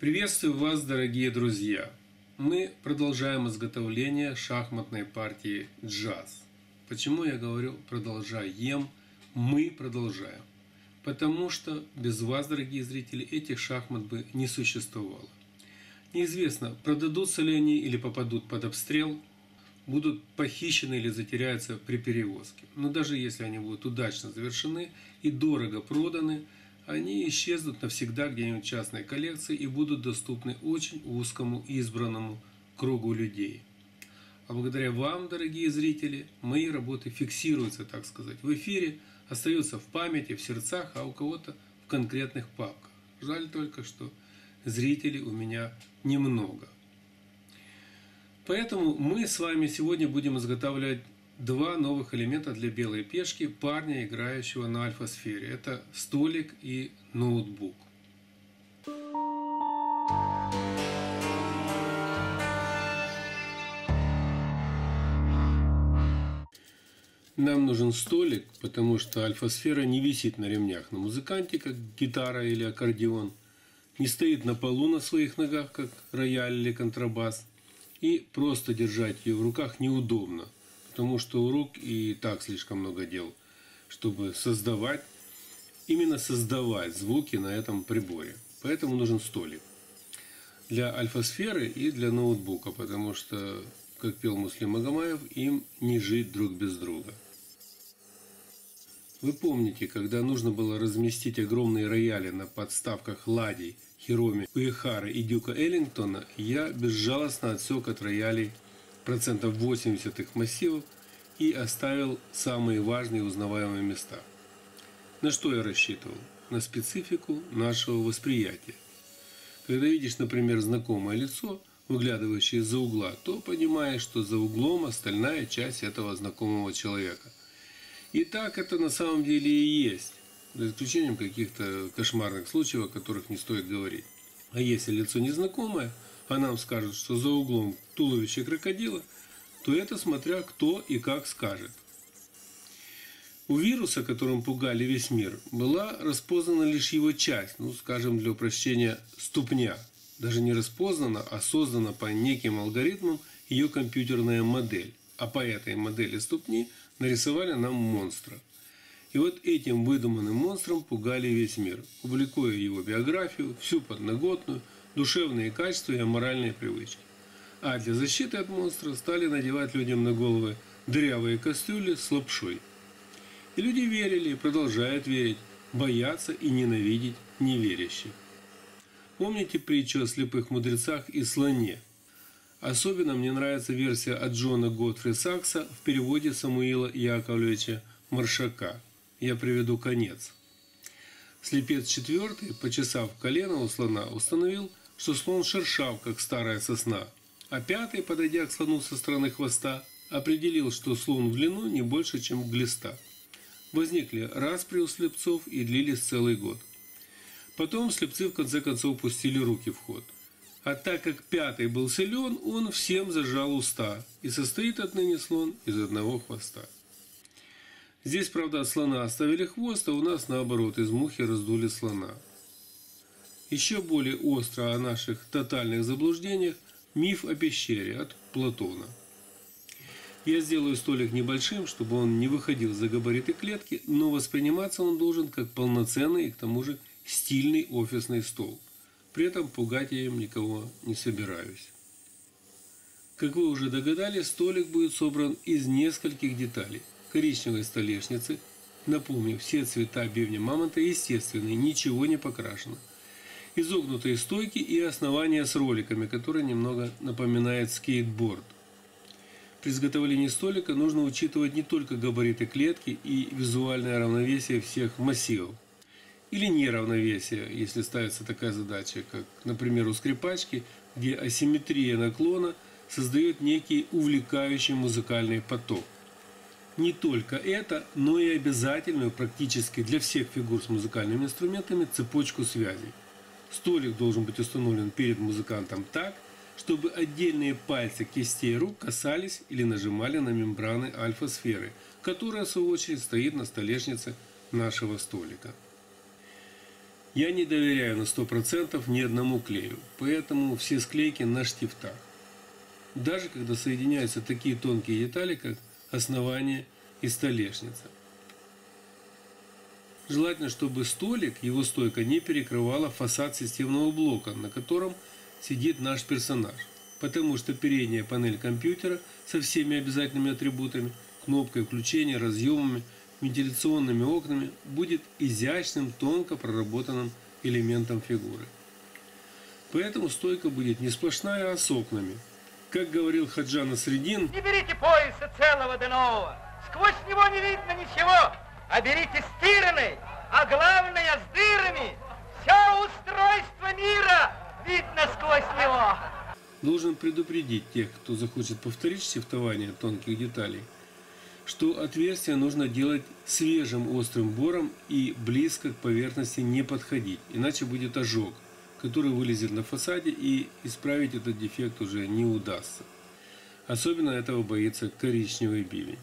Приветствую вас, дорогие друзья! Мы продолжаем изготовление шахматной партии «Джаз». Почему я говорю «продолжаем»? Мы продолжаем. Потому что без вас, дорогие зрители, этих шахмат бы не существовало. Неизвестно, продадутся ли они или попадут под обстрел, будут похищены или затеряются при перевозке. Но даже если они будут удачно завершены и дорого проданы – они исчезнут навсегда где-нибудь в частной коллекции и будут доступны очень узкому избранному кругу людей. А благодаря вам, дорогие зрители, мои работы фиксируются, так сказать, в эфире, остаются в памяти, в сердцах, а у кого-то в конкретных папках. Жаль только, что зрителей у меня немного. Поэтому мы с вами сегодня будем изготавливать два новых элемента для белой пешки парня, играющего на альфа-сфере. Это столик и ноутбук. Нам нужен столик, потому что альфа-сфера не висит на ремнях на музыканте, как гитара или аккордеон, не стоит на полу на своих ногах, как рояль или контрабас, и просто держать ее в руках неудобно – потому что у рук и так слишком много дел, чтобы создавать, именно создавать звуки на этом приборе. Поэтому нужен столик для альфа-сферы и для ноутбука, потому что, как пел Муслим Магомаев, им не жить друг без друга. Вы помните, когда нужно было разместить огромные рояли на подставках Ладей, Хироми, Уихара и Дюка Эллингтона, я безжалостно отсек от роялей процентов 80 их массивов и оставил самые важные узнаваемые места. На что я рассчитывал? На специфику нашего восприятия. Когда видишь, например, знакомое лицо, выглядывающее из-за угла, то понимаешь, что за углом остальная часть этого знакомого человека. И так это на самом деле и есть, за исключением каких-то кошмарных случаев, о которых не стоит говорить. А если лицо незнакомое – а нам скажут, что за углом туловище крокодила, то это смотря кто и как скажет. У вируса, которым пугали весь мир, была распознана лишь его часть, ну, скажем, для упрощения, ступня. Даже не распознана, а создана по неким алгоритмам ее компьютерная модель. А по этой модели ступни нарисовали нам монстра. И вот этим выдуманным монстром пугали весь мир, публикуя его биографию, всю подноготную – душевные качества и аморальные привычки. А для защиты от монстра стали надевать людям на головы дырявые кастрюли с лапшой. И люди верили и продолжают верить, бояться и ненавидеть неверящих. Помните притчу о слепых мудрецах и слоне? Особенно мне нравится версия от Джона Готфри Сакса в переводе Самуила Яковлевича Маршака. Я приведу конец. Слепец четвертый, почесав колено у слона, установил – что слон шершав, как старая сосна, а пятый, подойдя к слону со стороны хвоста, определил, что слон в длину не больше, чем глиста. Возникли распри у слепцов и длились целый год. Потом слепцы в конце концов пустили руки в ход. А так как пятый был силен, он всем зажал уста, и состоит отныне слон из одного хвоста. Здесь, правда, слона оставили хвост, а у нас наоборот, из мухи раздули слона. Еще более остро о наших тотальных заблуждениях миф о пещере от Платона. Я сделаю столик небольшим, чтобы он не выходил за габариты клетки, но восприниматься он должен как полноценный и к тому же стильный офисный стол. При этом пугать я им никого не собираюсь. Как вы уже догадались, столик будет собран из нескольких деталей. Коричневой столешницы, напомню, все цвета бивня мамонта естественные, ничего не покрашено – изогнутые стойки и основания с роликами, которые немного напоминает скейтборд. При изготовлении столика нужно учитывать не только габариты клетки и визуальное равновесие всех массивов, или неравновесие, если ставится такая задача, как, например, у скрипачки, где асимметрия наклона создает некий увлекающий музыкальный поток. Не только это, но и обязательную практически для всех фигур с музыкальными инструментами цепочку связей. Столик должен быть установлен перед музыкантом так, чтобы отдельные пальцы кистей рук касались или нажимали на мембраны альфа-сферы, которая в свою очередь стоит на столешнице нашего столика. Я не доверяю на 100% ни одному клею, поэтому все склейки на штифтах. Даже когда соединяются такие тонкие детали, как основание и столешница. Желательно, чтобы столик, его стойка не перекрывала фасад системного блока, на котором сидит наш персонаж. Потому что передняя панель компьютера со всеми обязательными атрибутами, кнопкой включения, разъемами – вентиляционными окнами будет изящным, тонко проработанным элементом фигуры. Поэтому стойка будет не сплошная, а с окнами. Как говорил Хаджана Средин... Не берите пояса целого до нового. Сквозь него не видно ничего. А берите стиранный, а главное с дырами. Все устройство мира видно сквозь него. Должен предупредить тех, кто захочет повторить штифтование тонких деталей, что отверстие нужно делать свежим острым бором и близко к поверхности не подходить, иначе будет ожог, который вылезет на фасаде и исправить этот дефект уже не удастся. Особенно этого боится коричневый бивень.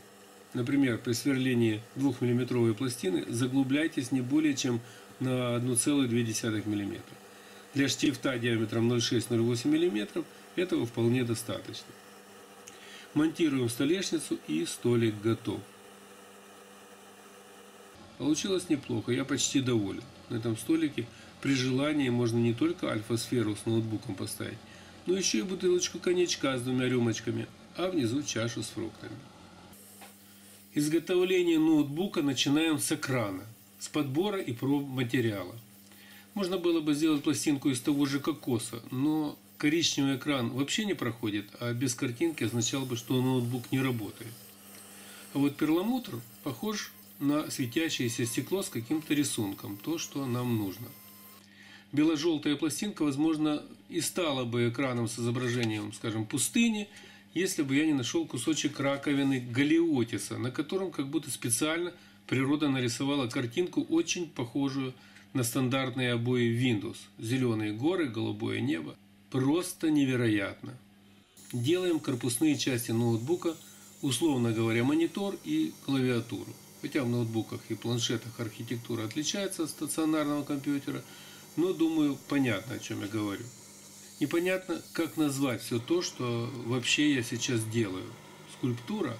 Например, при сверлении 2 мм пластины заглубляйтесь не более чем на 1,2 мм. Для штифта диаметром 0,6-0,8 мм этого вполне достаточно. Монтируем столешницу и столик готов. Получилось неплохо, я почти доволен. На этом столике при желании можно не только альфа-сферу с ноутбуком поставить, но еще и бутылочку коньячка с двумя рюмочками, а внизу чашу с фруктами. Изготовление ноутбука начинаем с экрана, с подбора и проб материала. Можно было бы сделать пластинку из того же кокоса, но коричневый экран вообще не проходит, а без картинки означало бы, что ноутбук не работает. А вот перламутр похож на светящееся стекло с каким-то рисунком, то, что нам нужно. Бело-желтая пластинка, возможно, и стала бы экраном с изображением, скажем, пустыни, если бы я не нашел кусочек раковины галиотиса, на котором как будто специально природа нарисовала картинку, очень похожую на стандартные обои Windows. Зеленые горы, голубое небо. Просто невероятно. Делаем корпусные части ноутбука, условно говоря, монитор и клавиатуру. Хотя в ноутбуках и планшетах архитектура отличается от стационарного компьютера, но думаю, понятно, о чем я говорю. Непонятно, как назвать все то, что вообще я сейчас делаю. Скульптура?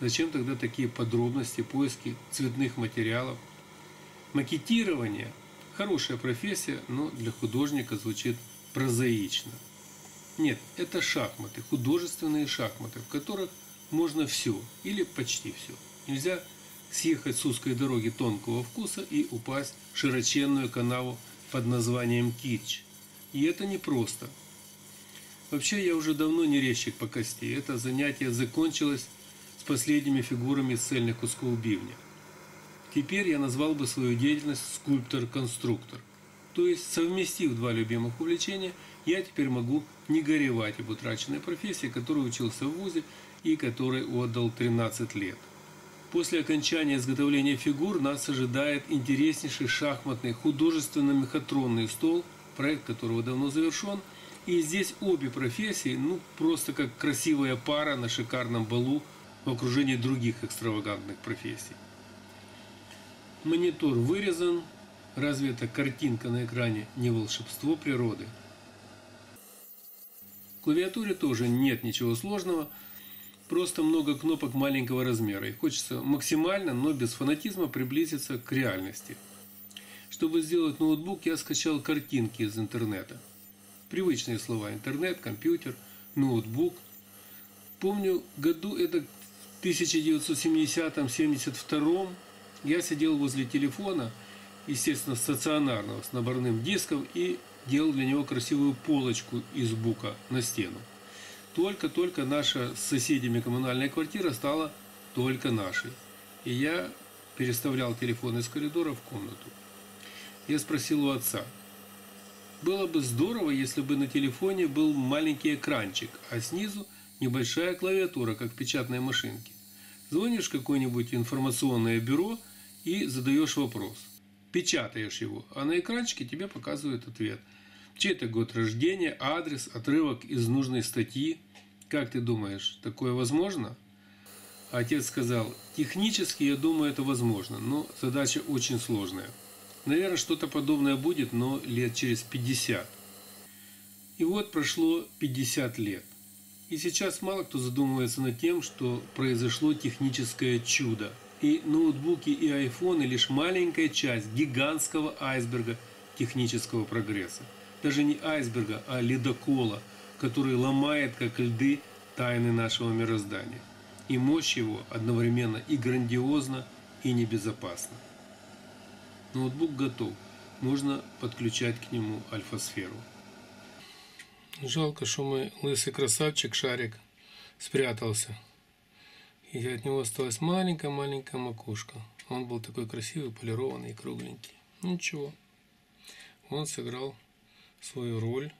Зачем тогда такие подробности, поиски цветных материалов? Макетирование – хорошая профессия, но для художника звучит прозаично. Нет, это шахматы, художественные шахматы, в которых можно все или почти все. Нельзя съехать с узкой дороги тонкого вкуса и упасть в широченную канаву под названием кич. И это непросто. Вообще я уже давно не резчик по кости. Это занятие закончилось с последними фигурами цельных кусков бивня. Теперь я назвал бы свою деятельность скульптор-конструктор – то есть, совместив два любимых увлечения, я теперь могу не горевать об утраченной профессии, которую учился в ВУЗе и которой отдал 13 лет. После окончания изготовления фигур нас ожидает интереснейший шахматный художественно-мехатронный стол, проект которого давно завершен, и здесь обе профессии, ну, просто как красивая пара на шикарном балу в окружении других экстравагантных профессий. Монитор вырезан, Разве эта картинка на экране не волшебство природы? В клавиатуре тоже нет ничего сложного, просто много кнопок маленького размера. И хочется максимально, но без фанатизма приблизиться к реальности. Чтобы сделать ноутбук, я скачал картинки из интернета. Привычные слова – интернет, компьютер, ноутбук. Помню, году это в 1970-72 я сидел возле телефона – естественно, стационарного с наборным диском и делал для него красивую полочку из бука на стену. Только-только наша с соседями коммунальная квартира стала только нашей. И я переставлял телефон из коридора в комнату. Я спросил у отца, было бы здорово, если бы на телефоне был маленький экранчик, а снизу небольшая клавиатура, как в печатной машинке. Звонишь в какое-нибудь информационное бюро и задаешь вопрос – печатаешь его, а на экранчике тебе показывают ответ. Чей это год рождения, адрес, отрывок из нужной статьи. Как ты думаешь, такое возможно? Отец сказал, технически я думаю это возможно, но задача очень сложная. Наверное, что-то подобное будет, но лет через 50. И вот прошло 50 лет. И сейчас мало кто задумывается над тем, что произошло техническое чудо. И ноутбуки и айфоны лишь маленькая часть гигантского айсберга технического прогресса. Даже не айсберга, а ледокола, который ломает как льды тайны нашего мироздания. И мощь его одновременно и грандиозна, и небезопасна. Ноутбук готов. Можно подключать к нему альфа-сферу. Жалко, что мой лысый красавчик Шарик спрятался. И от него осталась маленькая-маленькая макушка. Он был такой красивый, полированный и кругленький. Ничего. Он сыграл свою роль.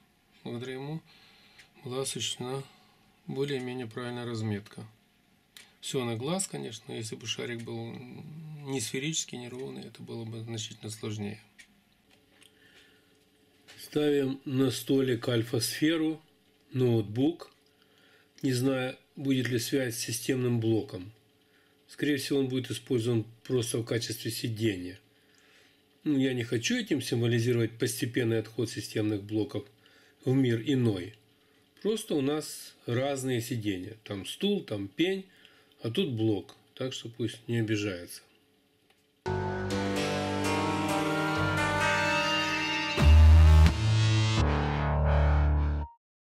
Благодаря ему была осуществлена более-менее правильная разметка. Все на глаз, конечно, если бы шарик был не сферический, не ровный, это было бы значительно сложнее. Ставим на столик альфа-сферу, ноутбук, не знаю, будет ли связь с системным блоком. Скорее всего, он будет использован просто в качестве сидения. Ну, я не хочу этим символизировать постепенный отход системных блоков в мир иной. Просто у нас разные сидения. Там стул, там пень, а тут блок. Так что пусть не обижается.